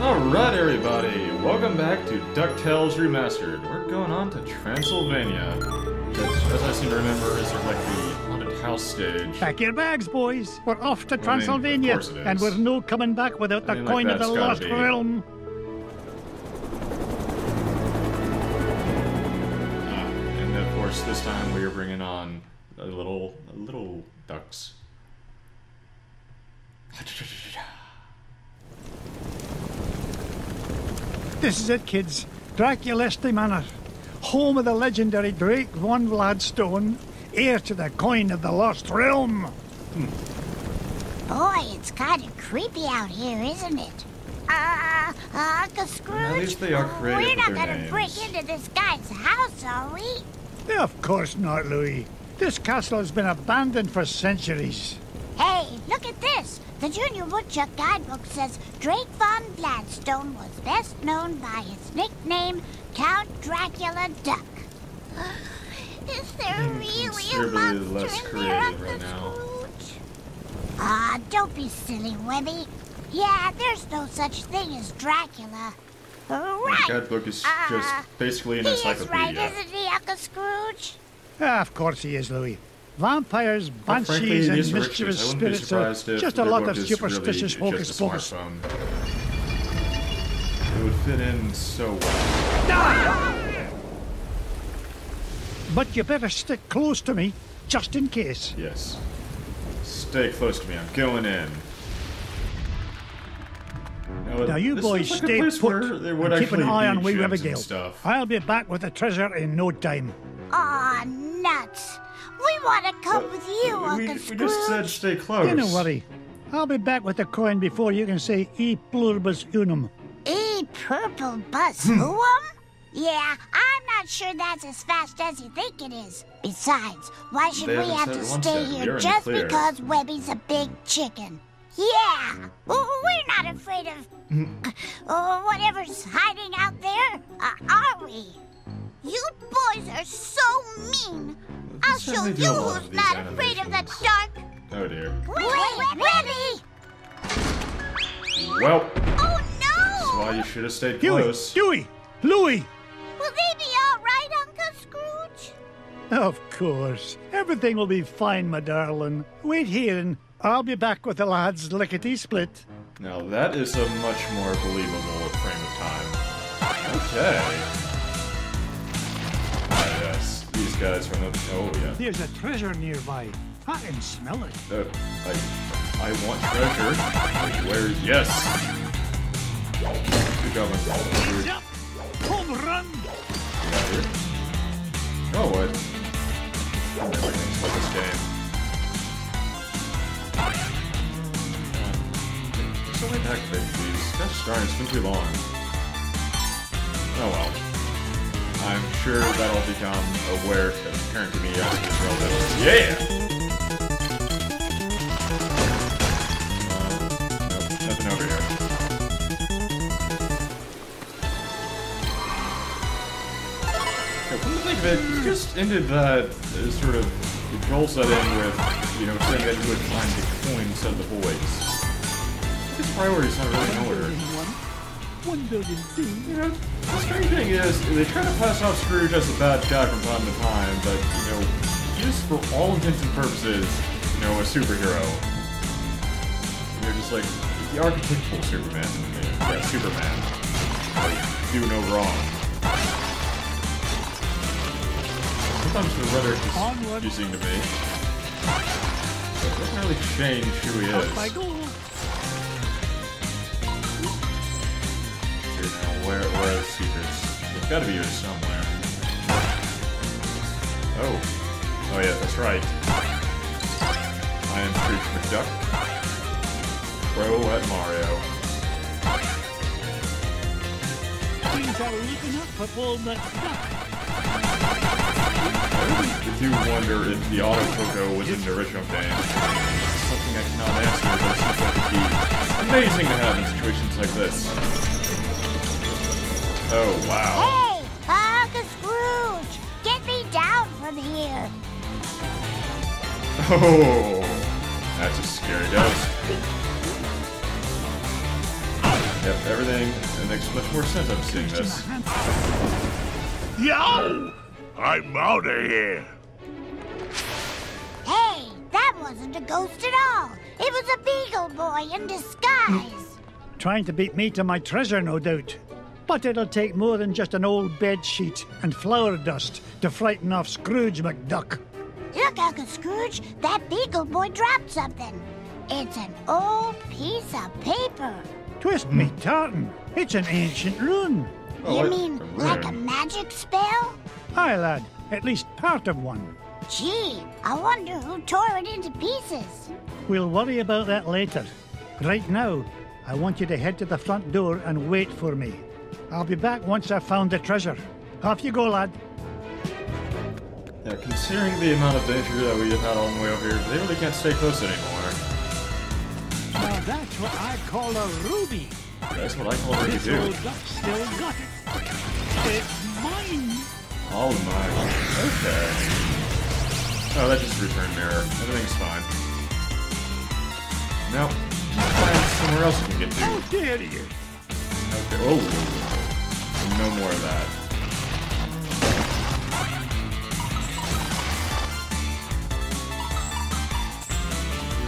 Alright, everybody, welcome back to DuckTales Remastered. We're going on to Transylvania, which, as I seem to remember, is sort of like the haunted house stage. Pack your bags, boys. We're off to of Transylvania, course it is. and we're no coming back without the I mean, like, coin of the lost be. realm. Ah, and of course, this time we are bringing on a little, a little ducks. This is it, kids. Draculesti Manor, home of the legendary Drake von Vladstone, heir to the coin of the lost realm. Boy, it's kind of creepy out here, isn't it? Uh, uh, Uncle Scrooge. At least they are creative We're not gonna names. break into this guy's house, are we? Of course not, Louie. This castle has been abandoned for centuries. Hey, look at this. The Junior Woodchuck guidebook says Drake von Vladstone was best known by his nickname Count Dracula Duck. Is there really a monster in there, creative Uncle right now. Scrooge? Ah, don't be silly, Webby. Yeah, there's no such thing as Dracula. Right. The guidebook is Uh, just basically an he is right, isn't he, Uncle Scrooge? Ah, of course he is, Louie. Vampires, Well, frankly, banshees, it is and mischievous I spirits are just a lot of superstitious really hocus pocus. It would fit in so well. But you better stick close to me, just in case. Yes. Stay close to me. I'm going in. know, Now you boys like stay put there would and keep an eye on wee Abigail. I'll be back with the treasure in no time. Aw, nuts. We want to come with you, we, Uncle we just said stay close. Don't worry. I'll be back with the coin before you can say e pluribus unum. E purple bus Hmm. Yeah, I'm not sure that's as fast as you think it is. Besides, why should They we haven't have said to stay here You're just clear. because Webby's a big chicken? Yeah, we're not afraid of uh, whatever's hiding out there, uh, are we? You boys are so mean. I'll This is how show you a lot of who's these not afraid of the animations. dark. Oh dear. Wait, Webby! Well, Oh that's why you should have stayed Huey, close. Huey, Louie. Will they be all right, Uncle Scrooge? Of course. Everything will be fine, my darling. Wait here and I'll be back with the lads lickety split. Now that is a much more believable frame of time. Okay. Guys from the. Oh, yeah. There's a treasure nearby. I can smell it. Uh, I, I want treasure. Where? Yes. Good job, Scrooge. Yep. Home run. Get out here. Oh, what? Everything's like this game. So many activate these. Gosh darn, it's been too long. Oh well. I'm sure that'll become aware apparent to me it gets relevant. Yeah! Uh, nope, nothing over here. To think of it, just ended that uh, sort of control setting with, you know, saying that you would find the coin instead of the boys. His priorities not really in order. One billion. You know, the strange thing is, they try to pass off Scrooge as a bad guy from time to time, but, you know, just for all intents and purposes, you know, a superhero. You're just like the archetypal Superman. Yeah, Superman. Like, do no wrong. Sometimes they're rather Onward. confusing to me. It doesn't really change who he is. Where, where are the secrets? They've got to be here somewhere. Oh. Oh yeah, that's right. I am Scrooge McDuck. Pro at Mario. Things are looking up for Paul McDuck. I do wonder if the autofocus was in the original game. Something I cannot answer, but it seems like amazing to have in situations like this. Oh, wow. Hey, Uncle Scrooge, get me down from here. Oh, that's a scary ghost. Yep, everything it makes much more sense. I'm seeing this. Yo! I'm out of here. Hey, that wasn't a ghost at all. It was a beagle boy in disguise. Trying to beat me to my treasure, no doubt. But it'll take more than just an old bed sheet and flour dust to frighten off Scrooge McDuck. Look, Uncle Scrooge, that beagle boy dropped something. It's an old piece of paper. Twist me tartan. It's an ancient rune. Oh, you mean a like a magic spell? Aye, lad. At least part of one. Gee, I wonder who tore it into pieces. We'll worry about that later. Right now, I want you to head to the front door and wait for me. I'll be back once I've found the treasure. Off you go, lad. Yeah, considering the amount of danger that we have had on the way over here, they really can't stay close anymore. Now that's what I call a ruby. That's what I call a ruby This do. old duck still got it. It's mine. All mine. Okay. Oh, that just returned mirror. Everything's fine. Now, find somewhere else we can get to. How dare you? Okay. Oh, no more of that.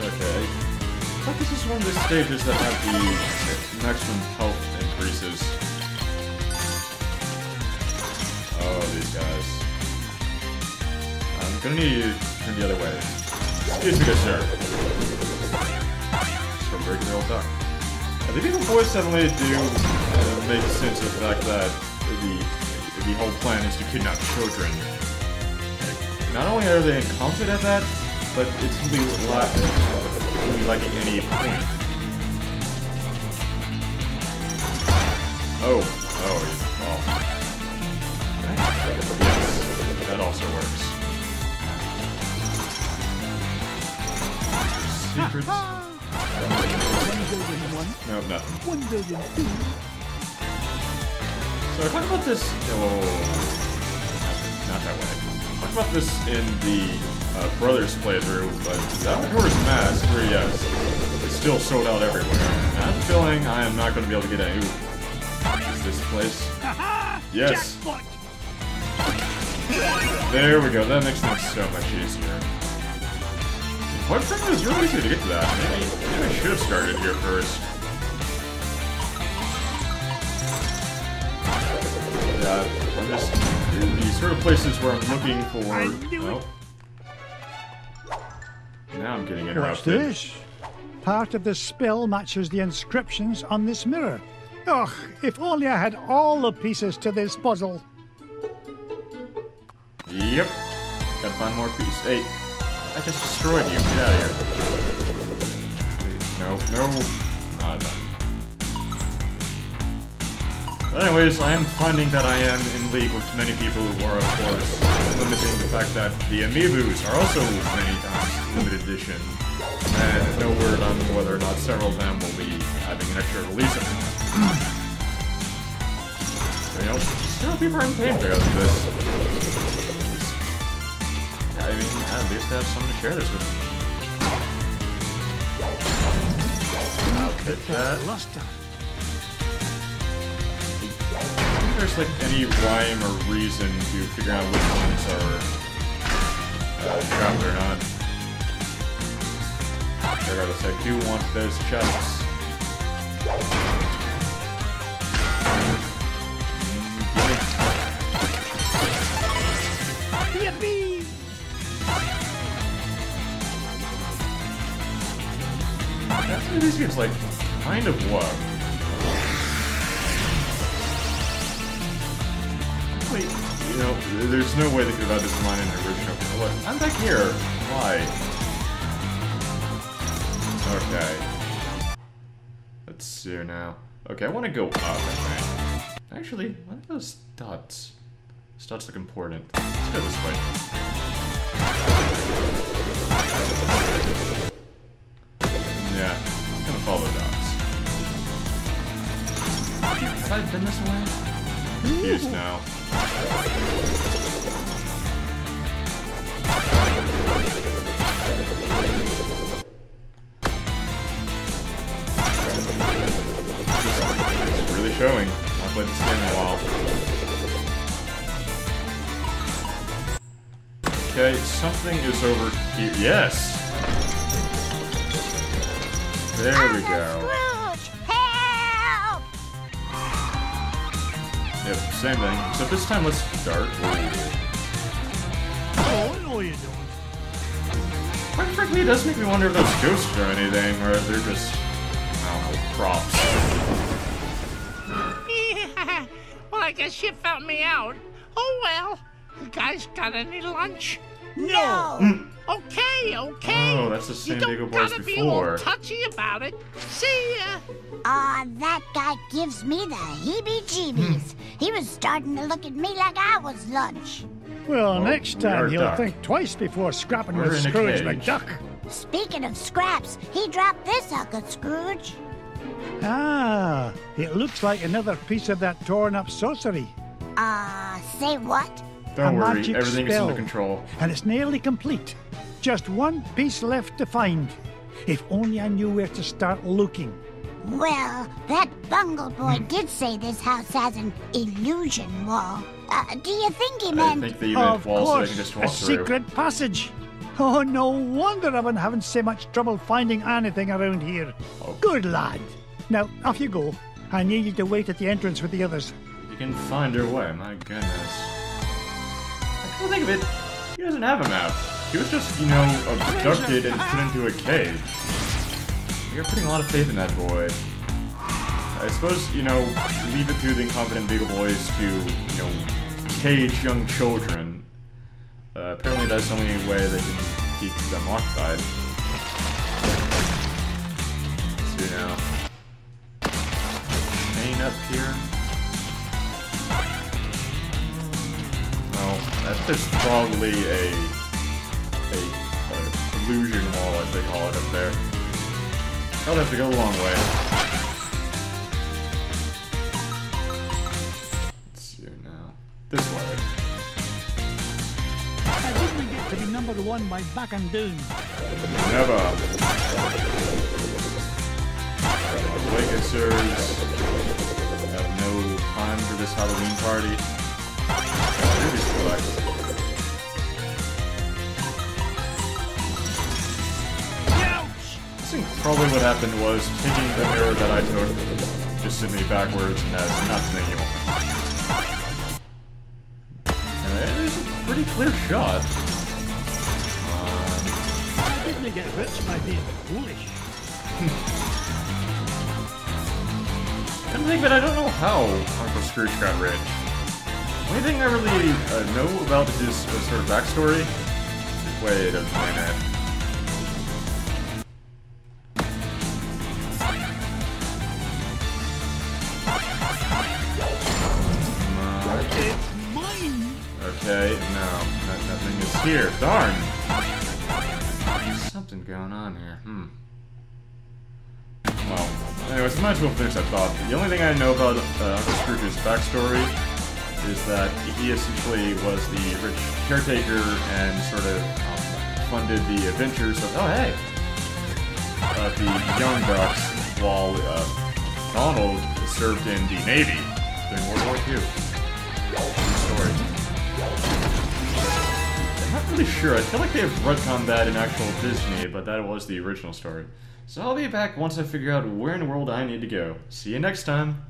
Okay. I this is one of the stages that have the maximum health increases. Oh, these guys. I'm gonna need you to turn the other way. Excuse me, good sir. Just a regular old duck. I think the boys suddenly do uh, make sense of the fact that the the whole plan is to kidnap children. Not only are they incompetent at that, but it's really la- really lacking any point. Oh, oh. Yes, that also works. Secrets? One billion one, No, nothing. one billion two. So I talked about this. Oh, not that way. I talked about this in the uh, Brothers playthrough, but that Majora's Mask 3DS is still sold out everywhere. And I'm feeling I am not going to be able to get any. Is this place? Yes. There we go. That makes things so much easier. Frankly, it was really easy to get to that. Maybe, maybe I should have started here first. Yeah, I'm just in these sort of places where I'm looking for. I knew oh. Now I'm getting What's interrupted. this? Part of the spell matches the inscriptions on this mirror. Ugh, if only I had all the pieces to this puzzle. Yep. Gotta find more pieces. Hey, I just destroyed you. Get out of here. No, no. Ah, no. But anyways, I am finding that I am in league with many people who are, of course, limiting the fact that the amiibos are also many times limited edition. And no word on whether or not several of them will be having an extra release of them. So, you know, still people are in pain because of this. I mean, at least have someone to share this with. I'll take that. There's like any rhyme or reason to figure out which ones are uh, trapped or not. Regardless, I do want those chests. Yippee! That's what these games like kind of what? Wait, you know, there's no way they could have this line in the original. What? I'm back here. Why? Okay. Let's see here now. Okay, I want to go up, I think. Actually, what are those dots? Those dots look important. Let's go this way. Yeah, I'm gonna follow the dots. Have I been this way? Confused now. Okay, something is over here. Yes! There we go. Scrooge, help! Yep, same thing. Except this time let's start. Oh, no, you don't. Quite frankly, it does make me wonder if those ghosts or anything, or if they're just, I don't know, props. well, I guess you found me out. Oh well. You guys got any lunch? No! Okay, okay. Oh, that's the San you Diego don't boys gotta be all touchy about it. See ya. Aw, that guy gives me the heebie-jeebies. he was starting to look at me like I was lunch. Well, Well, next time he'll duck. think twice before scrapping We're with in a Scrooge. McDuck. Speaking of scraps, he dropped this, Uncle Scrooge. Ah, it looks like another piece of that torn up sorcery. Uh, say what? Don't a worry, magic everything is under control. And it's nearly complete. Just one piece left to find. If only I knew where to start looking. Well, that bungle boy did say this house has an illusion wall. Uh, do you think he meant? I meant... think that you meant of walls that I course, can just a through. secret passage. Oh, no wonder I've been having so much trouble finding anything around here. Oh. Good lad. Now, off you go. I need you to wait at the entrance with the others. You can find your way, my goodness. To think of it, he doesn't have a map. He was just, you know, abducted and put into a cage. You're putting a lot of faith in that boy. I suppose, you know, leave it to the incompetent Beagle Boys to, you know, cage young children. Uh, apparently that's the only way they can keep them occupied. Let's see now. Chain up here. That's probably a, a, a illusion wall, as they call it up there. I'll have to go a long way. Let's see now. This way. I didn't get to be number one by backing down. Never. Lakers have no time for this Halloween party. Really select. Probably what happened was taking the mirror that I took just sent me backwards and has nothing. And it is a pretty clear shot. Um, I didn't get rich by being foolish. Come to think of it, I don't know how Uncle Scrooge got rich. The only thing I really uh, know about his uh, sort of backstory. Wait a minute. Here. Darn. Something going on here. Hmm. Well, anyways, I might as well finish that thought. The only thing I know about uh, Uncle Scrooge's backstory is that he essentially was the rich caretaker and sort of um, funded the adventures of, oh hey, of the Young Ducks while uh, Donald served in the Navy during World War II. Really sure. I feel like they have retconned that in actual Disney, but that was the original story. So I'll be back once I figure out where in the world I need to go. See you next time.